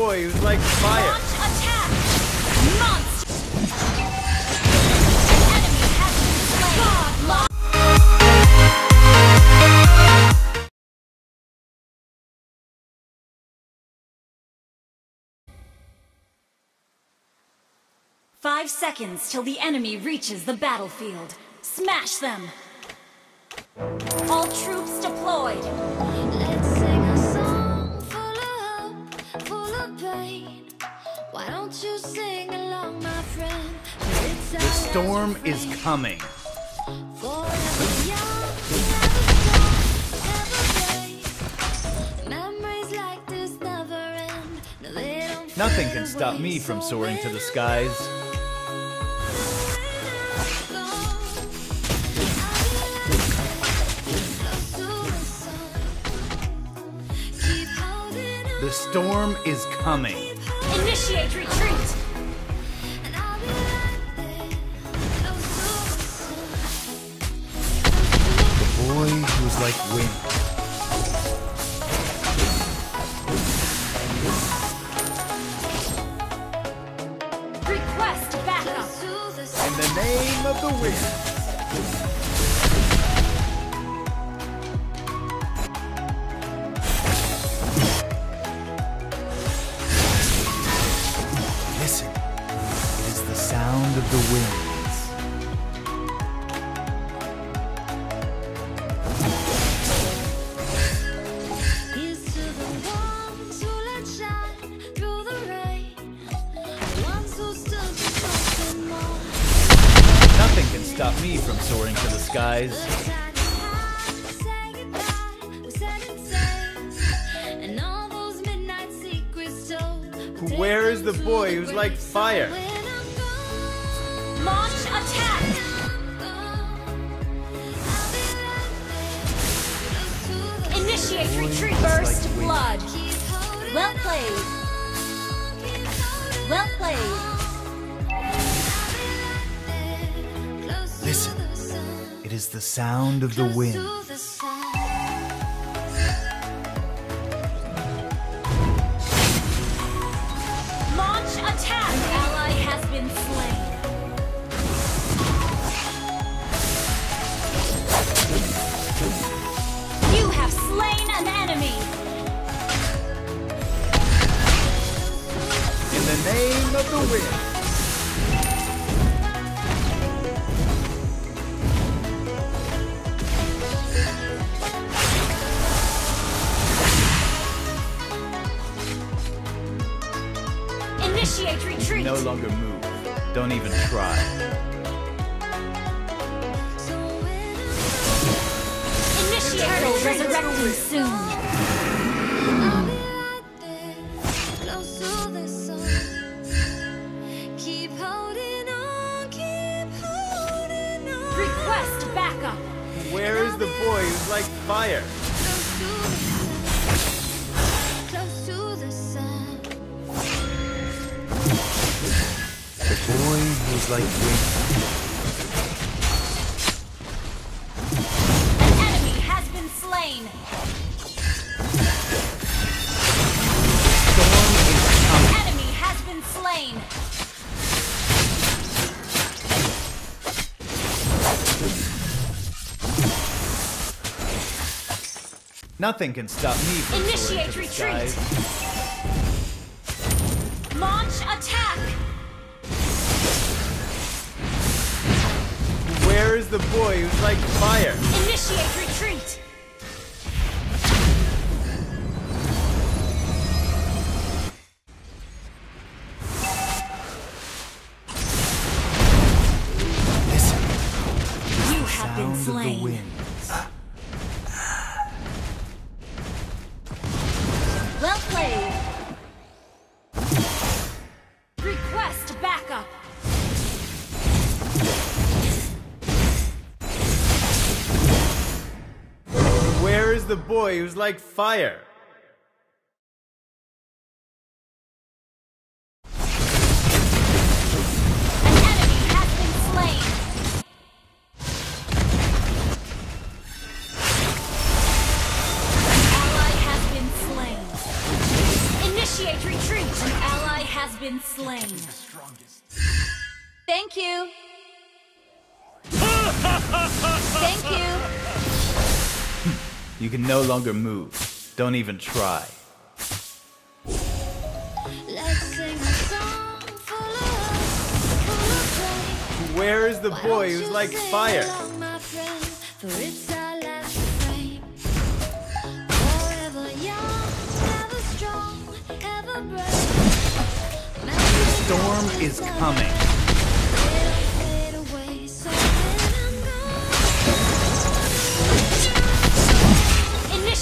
boy who's like fire. Launch attack! Monster! Enemy has been slain! Godlike! Five seconds till the enemy reaches the battlefield. Smash them! All troops deployed! Why don't you sing along, my friend? The storm is coming. Forever young, never strong, never brave. Memories like this never end. No, they don't Nothing can stop me from soaring to the skies. gone, when I'm gone, I'll be close to the sun. Keep holding on. The storm is coming. Initiate retreat! And I'll be right there, close to the. Boy who's like wind. Request backup! Close to the In the name of the wind. Stop me from soaring to the skies. The time is high, we say goodbye, we said it safe. And all those midnight secrets told. we'll take Where is the boy who's like fire? when I'm gone, Launch attack! I'm gone, I'll be right there, close to the Initiate retreat! Burst like blood! Well played! Well played! Is the sound of the wind. No longer move. Don't even try. Initiate resurrecting soon. Keep holding on, keep holding on. Request backup. Where is the boy who's like fire? Like wind. An enemy has been slain. Storm is coming. An enemy has been slain. Nothing can stop me from soaring Initiate to retreat. Launch attack. The boy who's like fire? Initiate retreat. The boy who's like fire? You can no longer move. Don't even try. Let's sing a song full of full of play. Where is the boy who's like fire? along, my friend, for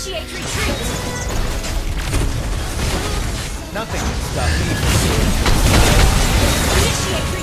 Initiate retreat. Nothing can stop me from Initiate retreat.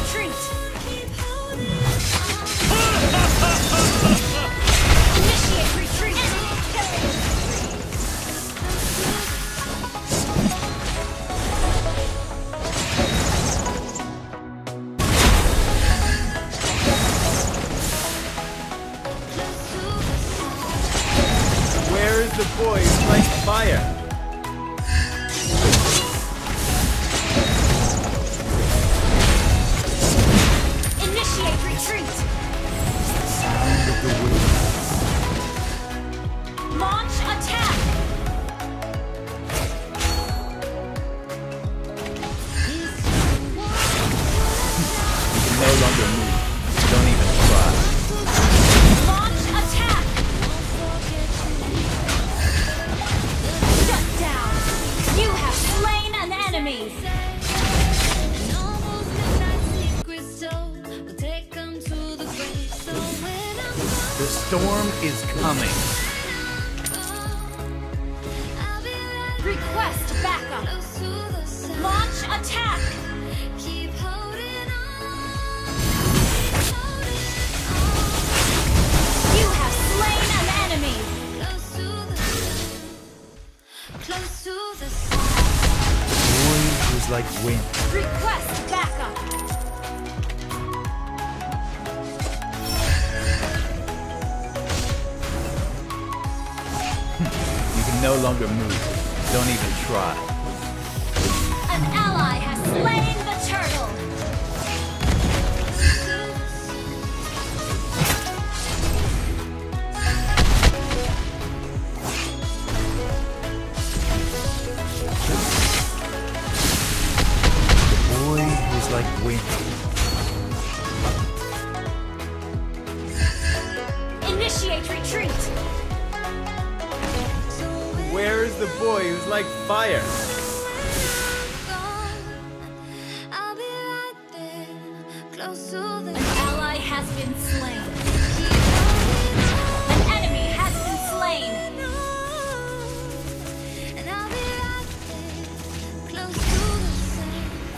Like wind. Request backup. You can no longer move. Don't even try. An ally has slain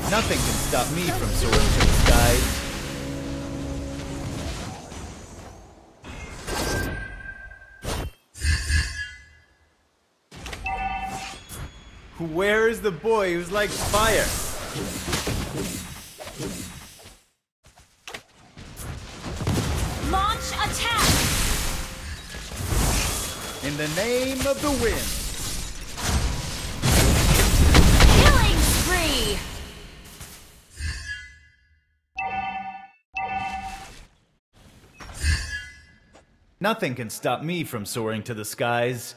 Nothing can stop me from soaring to the skies. Where is the boy who's like fire? Launch attack. In the name of the wind. Nothing can stop me from soaring to the skies.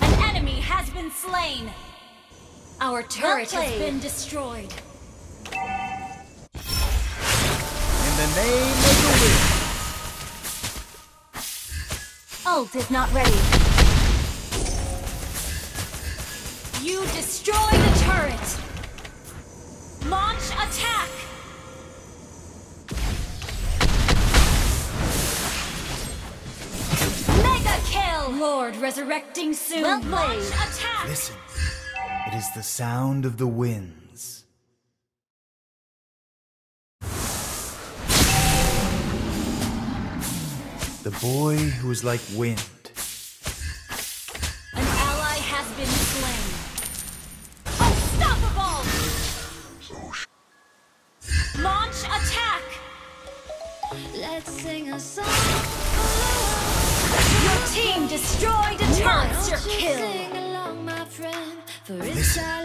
An enemy has been slain. Our turret has been destroyed. In the name of the wind. Ult is not ready. You destroy the turret. Launch attack. Lord resurrecting soon. Well played. attack. Listen. It is the sound of the winds. The boy who is like wind. An ally has been slain. Unstoppable! Launch attack! Let's sing a song. Your team destroyed a monster kill! Sing along, my friend, for it's Listen. our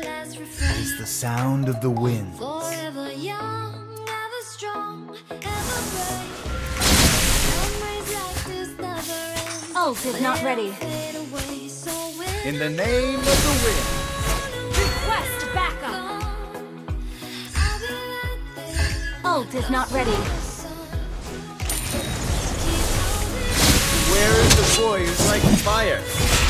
is the sound of the wind. Forever young, ever strong, ever brave. Memories like this never end. Ult is not ready. Fade away, so when In the name of the wind. Request backup. I'll be right there. Ult is not ready. Where is the boy who's like fire?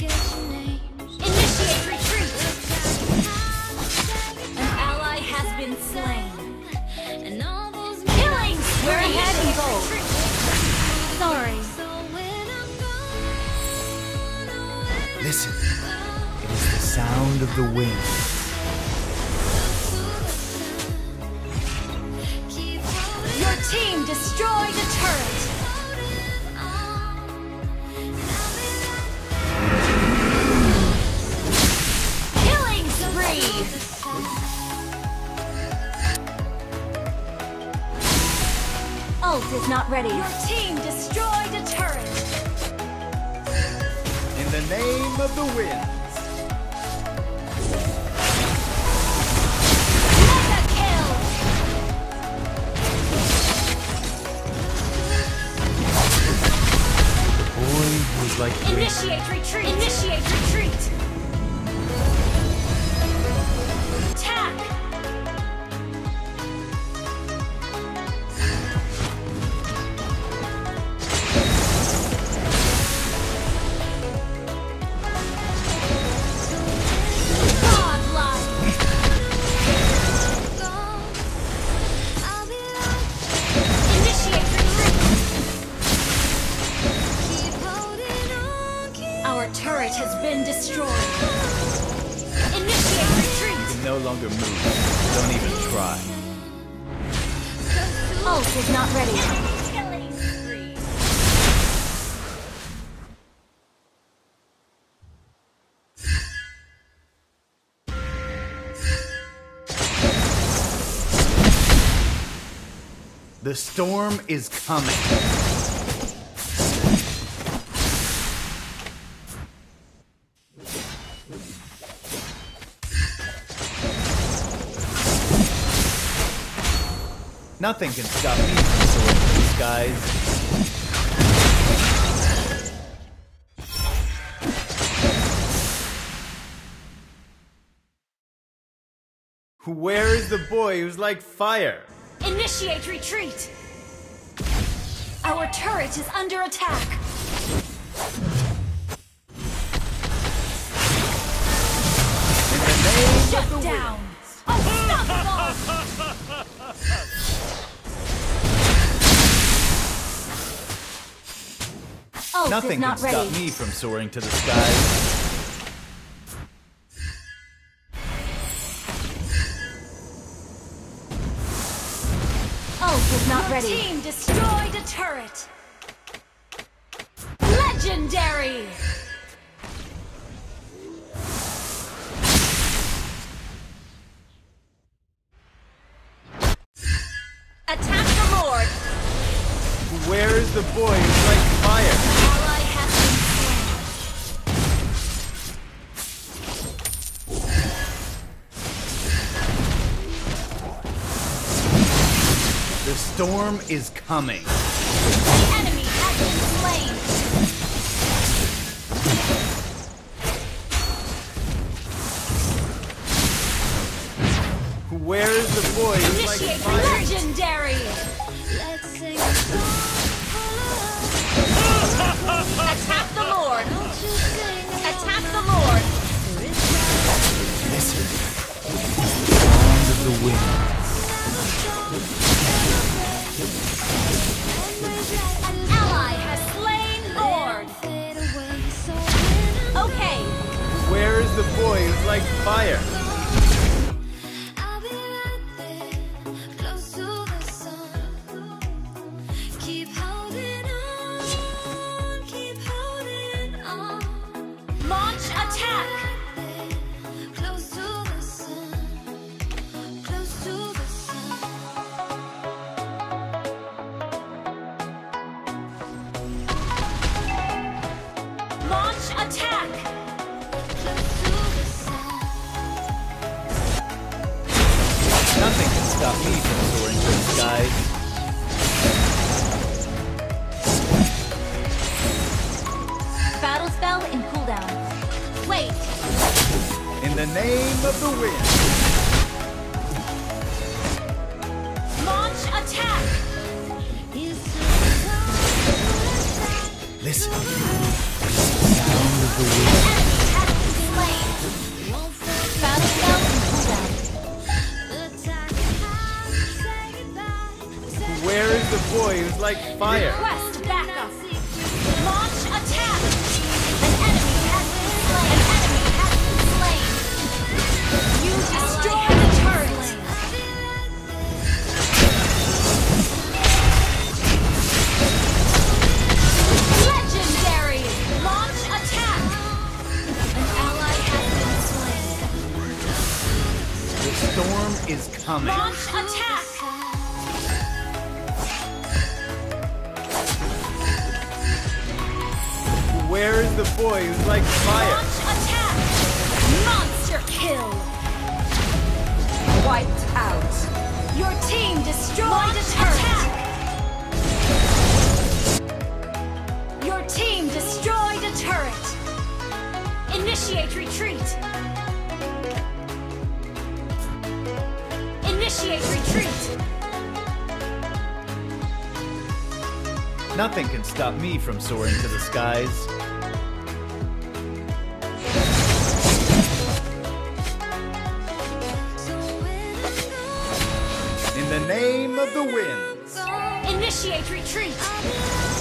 Your names. Initiate retreat. An ally has been slain. And all those Killing We're ahead in gold. Sorry. So when I'm gone away, Listen. It is the sound of the wind. Team destroyed a turret. Killing spree. Ult is not ready. Your team destroyed a turret. In the name of the wind. Like. Initiate retreat. Initiate retreat. The storm is coming. Nothing can stop me from soaring the skies. Where is the boy who's like fire? Initiate retreat. Our turret is under attack. In the name of Shut down. Nothing is can not stop me from soaring to the skies. Ult is not ready. Team destroyed a turret. Legendary. Attack the Lord. Where is the boy storm is coming. The enemy has been slain. Where is the boy who's like boy, it's like fire. late. In the name of the wind. Launch attack. Listen. Sound of the wind. Where is the boy who's like fire? Request destroyed Launch a turret! Attack! Your team destroyed a turret! Initiate retreat! Initiate retreat! Nothing can stop me from soaring to the skies. of the Winds. Initiate retreat!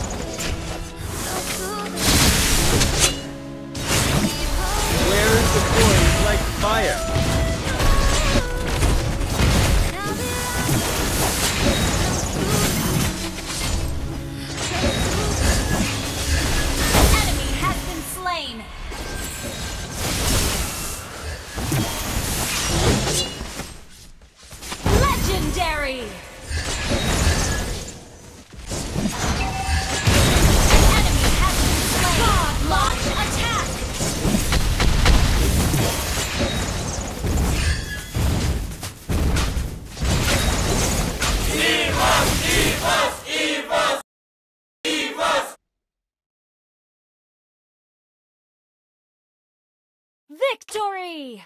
Victory!